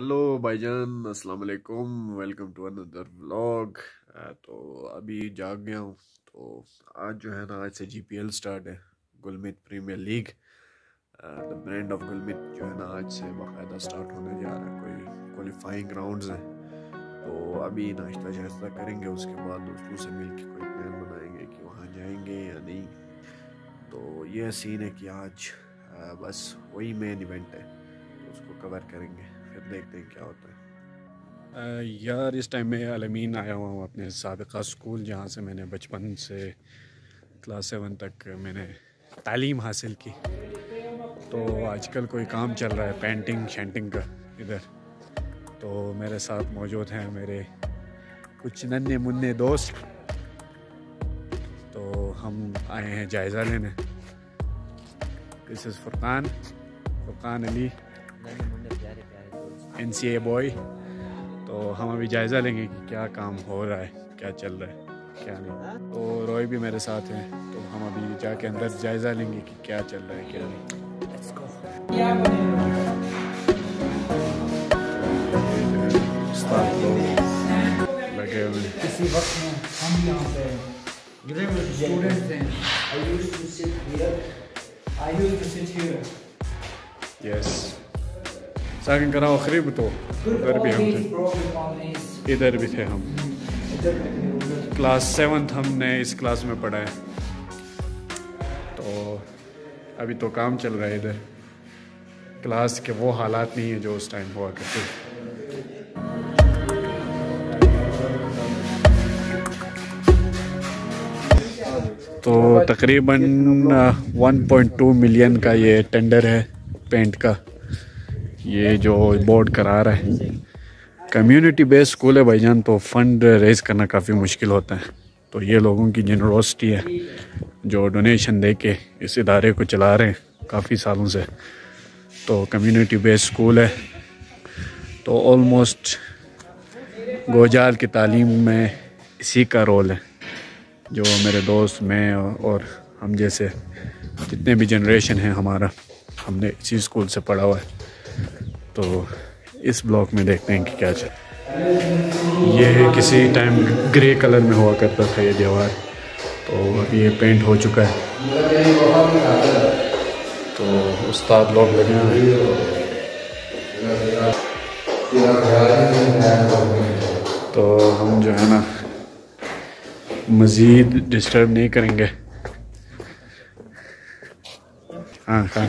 Hello भाईजान, अस्सलाम वालेकुम। Welcome to another vlog. तो अभी जाग गया हूँ तो आज जो है ना, आज से जीपीएल स्टार्ट है, Gulmit premier league the brand of Gulmit जो है ना, आज से बाकायदा स्टार्ट होने जा रहा है, कोई क्वालिफाइंग राउंड्स हैं। तो अभी नाश्ता शाश्ता करेंगे, उसके बाद दोस्तों से मिल के कोई प्लान बनाएँगे कि वहाँ जाएँगे या नहीं। तो ये सीन है कि आज बस वही मेन इवेंट है तो उसको कवर करेंगे। फिर देखते हैं क्या होता है। यार, इस टाइम में अलमीन आया हुआ हूँ अपने सबका स्कूल, जहाँ से मैंने बचपन से क्लास सेवन तक मैंने तालीम हासिल की। तो आजकल कोई काम चल रहा है पेंटिंग शेंटिंग का, इधर। तो मेरे साथ मौजूद हैं मेरे कुछ नन्हे मुन्ने दोस्त। तो हम आए हैं जायज़ा लेने। This is Furqan Furqan Ali N C A boy तो हम अभी जायज़ा लेंगे कि क्या काम हो रहा है क्या चल रहा है क्या नहीं। तो रॉय भी मेरे साथ हैं तो हम अभी जाके अंदर जायज़ा लेंगे कि क्या चल रहा है क्या नहीं। लगे हुए किसी वक्त में हम यहाँ पे स्टूडेंट्स हैं. यस साकिन कराओ खरीब तो उधर भी हम थे इधर भी थे हम क्लास सेवन्थ हमने इस क्लास में पढ़ा है तो अभी तो काम चल रहा है इधर क्लास के वो हालात नहीं है जो उस टाइम हुआ करते तो तकरीबन 1.2 मिलियन का ये टेंडर है पेंट का ये जो बोर्ड करा रहा है। कम्युनिटी बेस्ड स्कूल है भाईजान तो फंड रेज करना काफ़ी मुश्किल होता है। तो ये लोगों की जनरोसिटी है, जो डोनेशन दे के इस इदारे को चला रहे हैं काफ़ी सालों से। तो कम्युनिटी बेस्ड स्कूल है। तो ऑलमोस्ट गोजाल की तालीम में इसी का रोल है। जो मेरे दोस्त, मैं और हम जैसे जितने भी जनरेशन हैं हमारा, हमने इसी स्कूल से पढ़ा हुआ है। तो इस ब्लॉक में देखते हैं कि क्या चल ये किसी टाइम ग्रे कलर में हुआ करता था ये दीवार तो अभी ये पेंट हो चुका है। तो उस्ताद लोग लगे हैं। तो हम जो है ना मज़ीद डिस्टर्ब नहीं करेंगे। हाँ हाँ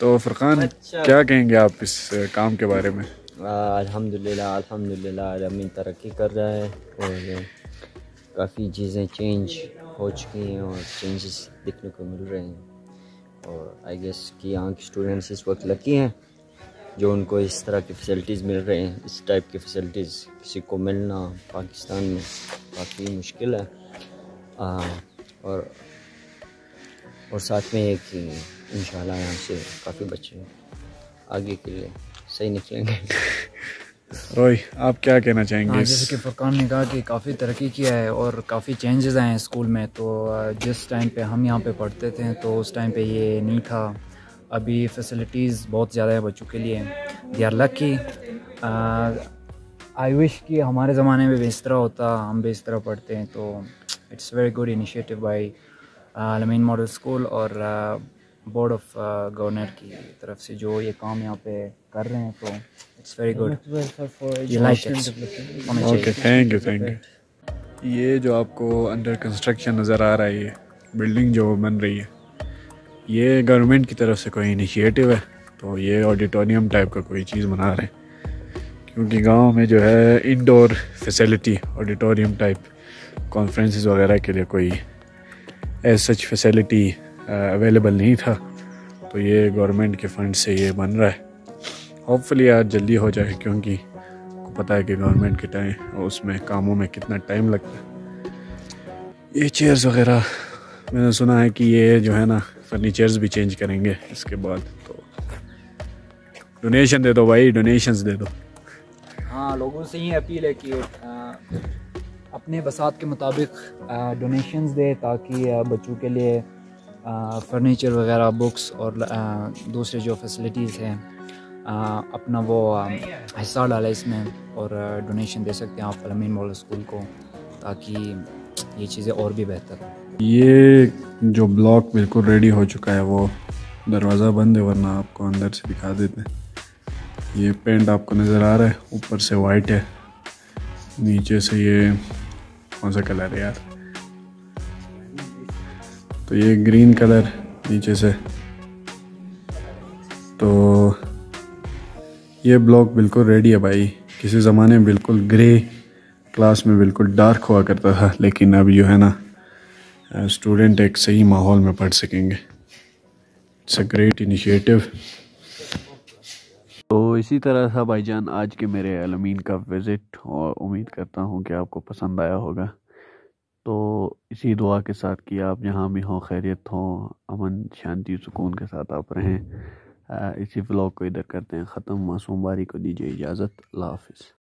तो फरकान क्या कहेंगे आप इस काम के बारे में अल्हम्दुलिल्लाह अल्हम्दुलिल्लाह आलमीन तरक्की कर रहा है और काफ़ी चीज़ें चेंज हो चुकी हैं और चेंजेस देखने को मिल रहे हैं और आई गेस कि यहाँ के स्टूडेंट्स इस वक्त लकी हैं जो उनको इस तरह की फैसिलिटीज़ मिल रहे हैं इस टाइप की फैसिलिटीज़ किसी को मिलना पाकिस्तान में काफ़ी मुश्किल है। आ, और और साथ में ये कि इंशाल्लाह यहाँ से काफ़ी बच्चे आगे के लिए सही निकलेंगे। रोय आप क्या कहना चाहेंगे हाँ जैसे कि फुरकान ने कहा कि काफ़ी तरक्की किया है और काफ़ी चेंजेस आए हैं स्कूल में तो जिस टाइम पे हम यहाँ पे पढ़ते थे तो उस टाइम पे ये नहीं था। अभी फैसिलिटीज़ बहुत ज़्यादा है बच्चों के लिए। They are lucky I wish कि हमारे ज़माने में भी इस तरह होता हम भी इस तरह पढ़ते हैं तो it's very good initiative by Lameen model school और बोर्ड ऑफ़ गवर्नर की तरफ़ से जो ये काम यहाँ पे कर रहे हैं तो it's very good okay thank you thank you ये जो आपको अंडर कंस्ट्रक्शन नज़र आ रहा है ये बिल्डिंग जो बन रही है ये गवर्नमेंट की तरफ़ से कोई इनिशिएटिव है तो ये ऑडिटोरियम टाइप का कोई चीज़ बना रहे हैं। क्योंकि गाँव में जो है indoor facility auditorium type conferences वगैरह के लिए कोई एज सच फैसिलिटी अवेलेबल नहीं था। तो ये गवर्नमेंट के फंड से ये बन रहा है। होपफुली आज जल्दी हो जाए, क्योंकि को पता है कि गवर्नमेंट के टाइम, उसमें कामों में कितना टाइम लगता है। ये चेयर्स वगैरह, मैंने सुना है कि ये जो है ना फर्नीचर्स भी चेंज करेंगे इसके बाद तो। डोनेशन दे दो भाई डोनेशंस दे दो। हाँ लोगों से ही अपील है कि अपने बसात के मुताबिक डोनेशंस दे ताकि बच्चों के लिए फर्नीचर वगैरह बुक्स और दूसरे जो फैसिलिटीज़ हैं अपना वो हिस्सा डाला इसमें और डोनेशन दे सकते हैं आप फलमीन मॉडल स्कूल को ताकि ये चीज़ें और भी बेहतर ये जो ब्लॉक बिल्कुल रेडी हो चुका है, वो दरवाज़ा बंद है, वरना आपको अंदर से दिखा देते। हैं ये पेंट आपको नज़र आ रहा है, ऊपर से वाइट है। नीचे से ये कौन सा कलर है यार? तो ये ग्रीन कलर नीचे से। तो ये ब्लॉक बिल्कुल रेडी है भाई। किसी ज़माने में बिल्कुल ग्रे क्लास में बिल्कुल डार्क हुआ करता था, लेकिन अब जो है ना स्टूडेंट एक सही माहौल में पढ़ सकेंगे। इट्स अ ग्रेट इनिशिएटिव तो इसी तरह था भाईजान आज के मेरे अलमीन का विज़िट और उम्मीद करता हूँ कि आपको पसंद आया होगा। तो इसी दुआ के साथ कि आप जहाँ भी हों, खैरियत हों, अमन, शांति, सुकून के साथ आप रहें। इसी ब्लॉग को इधर करते हैं, ख़त्म। मासूम बारी को दीजिए इजाज़त। अल्लाह हाफिज़।